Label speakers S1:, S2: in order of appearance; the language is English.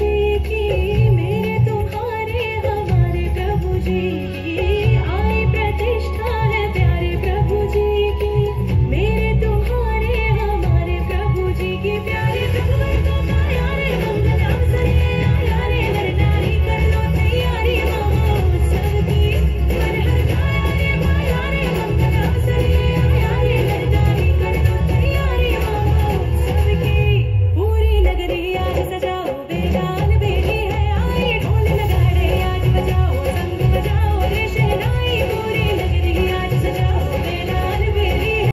S1: की